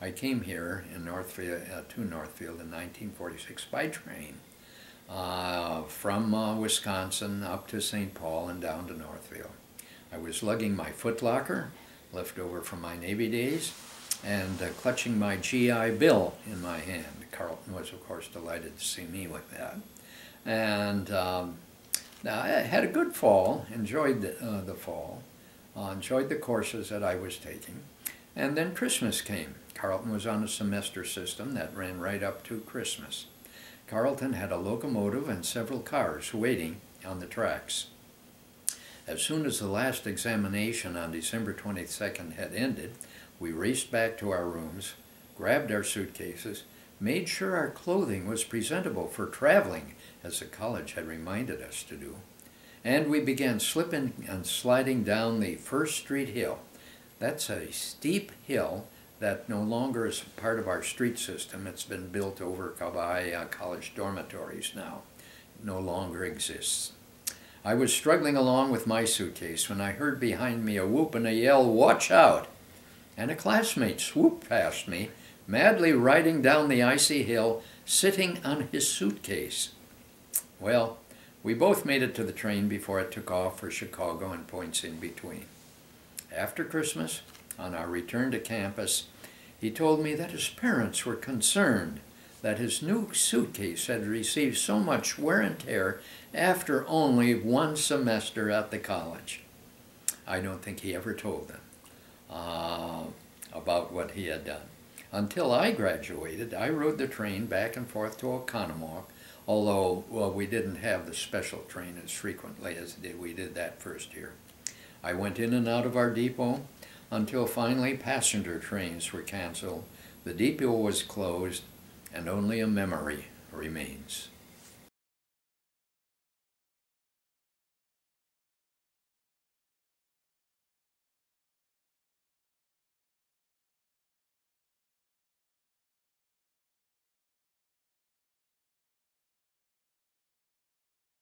I came here in Northfield, uh, to Northfield in 1946 by train uh, from uh, Wisconsin up to St. Paul and down to Northfield. I was lugging my footlocker, left over from my Navy days, and uh, clutching my GI Bill in my hand. Carleton was, of course, delighted to see me with that. And um, I had a good fall, enjoyed the, uh, the fall, uh, enjoyed the courses that I was taking. And then Christmas came. Carleton was on a semester system that ran right up to Christmas. Carleton had a locomotive and several cars waiting on the tracks. As soon as the last examination on December 22nd had ended, we raced back to our rooms, grabbed our suitcases, made sure our clothing was presentable for traveling, as the college had reminded us to do, and we began slipping and sliding down the First Street Hill. That's a steep hill that no longer is part of our street system. It's been built over by uh, college dormitories now. It no longer exists. I was struggling along with my suitcase when I heard behind me a whoop and a yell, watch out! And a classmate swooped past me, madly riding down the icy hill, sitting on his suitcase. Well, we both made it to the train before it took off for Chicago and points in between. After Christmas, on our return to campus, he told me that his parents were concerned that his new suitcase had received so much wear and tear after only one semester at the college. I don't think he ever told them uh, about what he had done. Until I graduated, I rode the train back and forth to Oconomowoc, although well, we didn't have the special train as frequently as we did that first year. I went in and out of our depot until finally passenger trains were canceled, the depot was closed, and only a memory remains.